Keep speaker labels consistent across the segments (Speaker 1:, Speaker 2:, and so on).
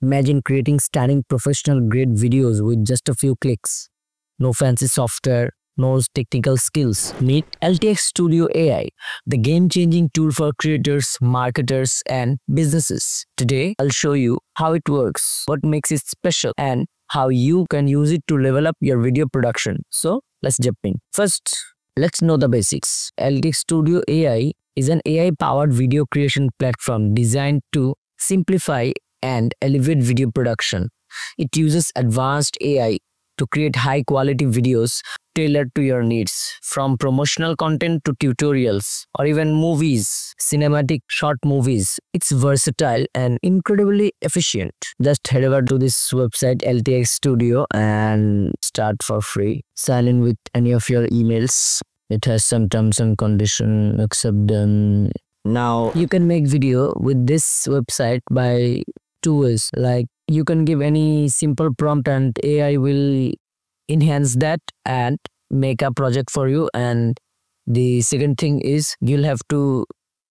Speaker 1: Imagine creating stunning professional grade videos with just a few clicks. No fancy software, no technical skills. Meet LTX Studio AI, the game-changing tool for creators, marketers, and businesses. Today, I'll show you how it works, what makes it special, and how you can use it to level up your video production. So, let's jump in. First, let's know the basics. LTX Studio AI is an AI-powered video creation platform designed to simplify and elevate video production. It uses advanced AI to create high quality videos tailored to your needs from promotional content to tutorials or even movies cinematic short movies. It's versatile and incredibly efficient. Just head over to this website ltx studio and start for free. Sign in with any of your emails. It has some terms and condition. Accept them. Now you can make video with this website by ways like you can give any simple prompt and ai will enhance that and make a project for you. And the second thing is you'll have to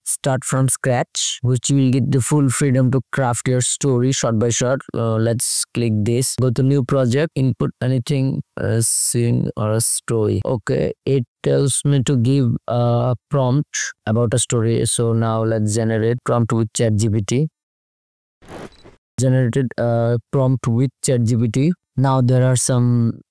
Speaker 1: start from scratch which you will get the full freedom to craft your story shot by shot uh, let's click this. Go to new project input anything a scene or a story. Okay it tells me to give a prompt about a story. So now let's generate prompt with chat gpt generated a prompt with ChatGPT. Now there are some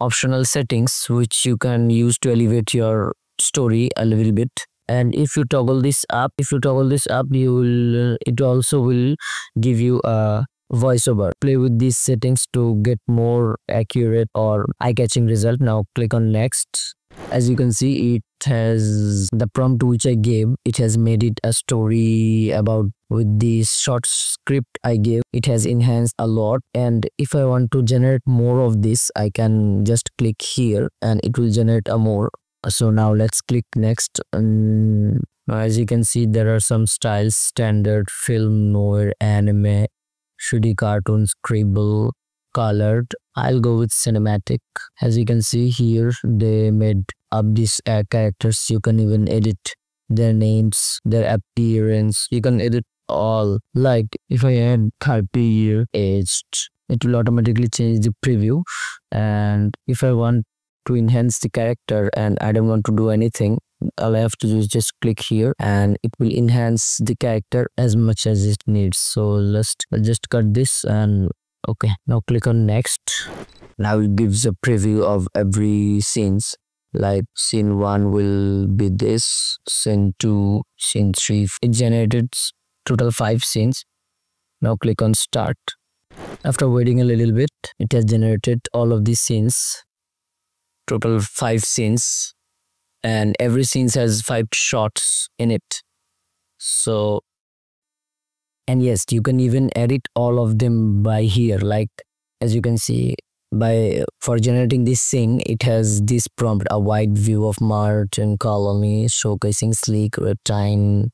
Speaker 1: optional settings which you can use to elevate your story a little bit. And if you toggle this up if you toggle this up you will uh, it also will give you a voiceover. Play with these settings to get more accurate or eye-catching result. Now click on next as you can see it has the prompt which i gave it has made it a story about with the short script i gave. It has enhanced a lot. And if i want to generate more of this i can just click here and it will generate a more. So now let's click next. And as you can see there are some styles standard film noir anime 3d cartoon scribble colored. I'll go with cinematic. As you can see here they made up these uh, characters. You can even edit their names their appearance. You can edit all. Like if i add carpe year aged it will automatically change the preview. And if i want to enhance the character and i don't want to do anything all i have to do is just click here and it will enhance the character as much as it needs. So let's just cut this and okay now click on next. Now it gives a preview of every scenes like scene one will be this scene two scene three. It generated total five scenes. Now click on start. After waiting a little bit it has generated all of these scenes. Total five scenes. And every scene has five shots in it. So and yes you can even edit all of them by here. Like as you can see by for generating this thing it has this prompt a wide view of Martian colony showcasing sleek reptile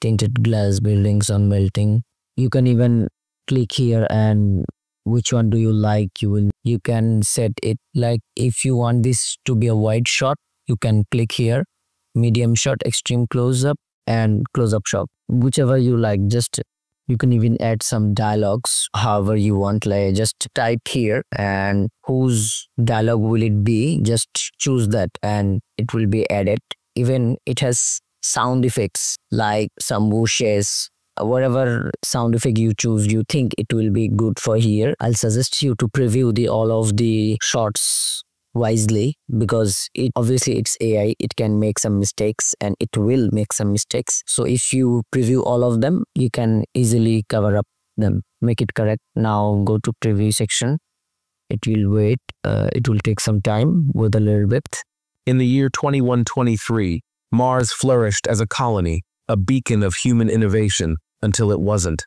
Speaker 1: tinted glass buildings on melting. You can even click here and which one do you like you will you can set it. Like if you want this to be a wide shot you can click here medium shot extreme close up and close up shot. Whichever you like just you can even add some dialogues however you want like just type here and whose dialogue will it be? Just choose that and it will be added. Even it has sound effects like some whooshes whatever sound effect you choose you think it will be good for here. I'll suggest you to preview the all of the shots wisely because it obviously it's AI it can make some mistakes and it will make some mistakes. So if you preview all of them you can easily cover up them. Make it correct. Now go to preview section. It will wait uh, it will take some time with a little bit.
Speaker 2: In the year 2123 Mars flourished as a colony a beacon of human innovation until it wasn't.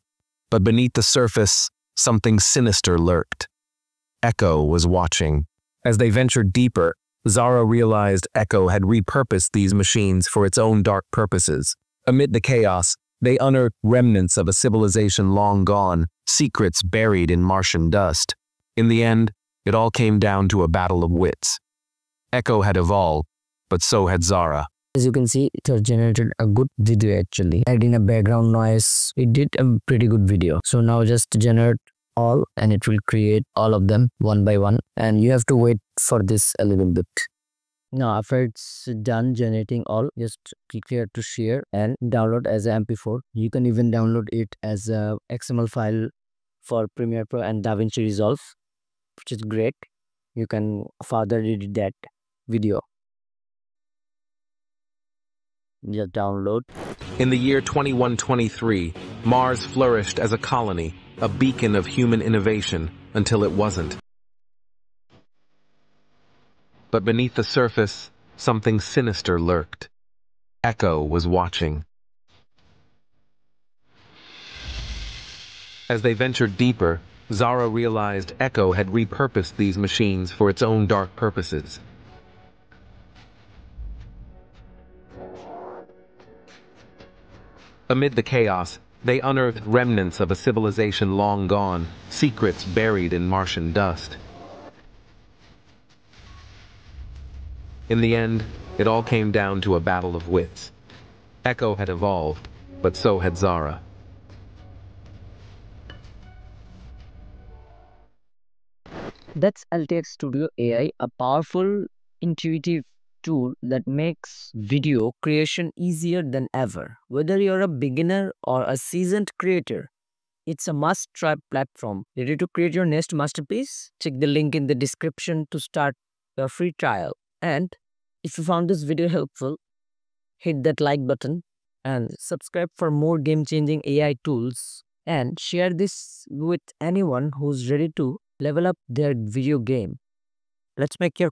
Speaker 2: But beneath the surface something sinister lurked. Echo was watching as they ventured deeper, Zara realized Echo had repurposed these machines for its own dark purposes. Amid the chaos, they unearthed remnants of a civilization long gone, secrets buried in Martian dust. In the end, it all came down to a battle of wits. Echo had evolved, but so had Zara.
Speaker 1: As you can see, it has generated a good video actually. Adding a background noise, it did a pretty good video. So now just generate all and it will create all of them one by one. And you have to wait for this a little bit. Now after it's done generating all just click here to share and download as a mp4 you can even download it as a xml file for premiere pro and davinci resolve which is great. You can further edit that video. Just download.
Speaker 2: In the year 2123, Mars flourished as a colony, a beacon of human innovation, until it wasn't. But beneath the surface, something sinister lurked. Echo was watching. As they ventured deeper, Zara realized Echo had repurposed these machines for its own dark purposes. Amid the chaos, they unearthed remnants of a civilization long gone, secrets buried in Martian dust. In the end, it all came down to a battle of wits. Echo had evolved, but so had Zara.
Speaker 1: That's LTX Studio AI, a powerful, intuitive tool that makes video creation easier than ever. Whether you're a beginner or a seasoned creator, it's a must try platform. Ready to create your next masterpiece? Check the link in the description to start your free trial. And if you found this video helpful, hit that like button and subscribe for more game changing AI tools and share this with anyone who's ready to level up their video game. Let's make your